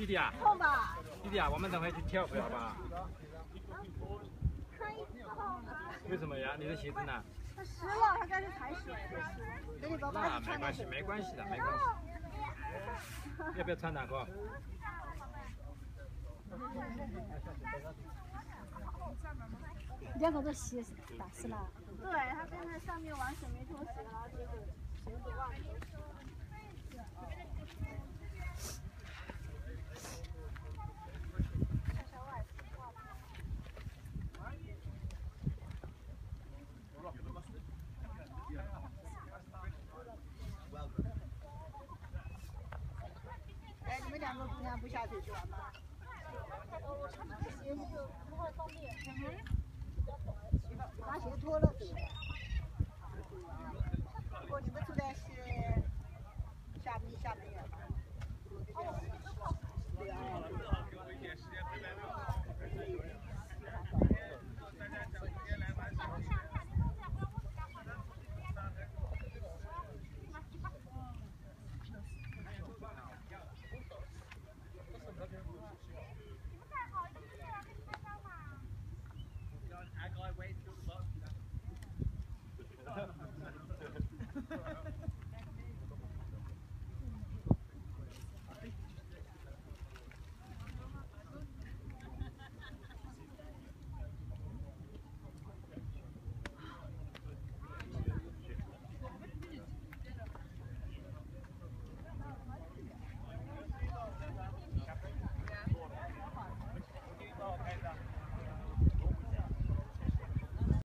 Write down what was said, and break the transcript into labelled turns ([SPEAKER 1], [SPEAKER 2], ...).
[SPEAKER 1] 弟弟啊，
[SPEAKER 2] 痛吧？
[SPEAKER 1] 弟弟啊，我们等会去跳舞好不好？
[SPEAKER 2] 可以痛吗？
[SPEAKER 1] 为什么呀？你的鞋子呢？
[SPEAKER 2] 它湿了，它刚才踩水。给你爸爸
[SPEAKER 1] 那没关系，没关系的，没关系。要不要穿哪个？
[SPEAKER 3] 两个都洗打湿了。
[SPEAKER 2] 对，它跟那上面完全没脱鞋，然后就是鞋子忘了哎，你们两个姑娘不下水去玩吗？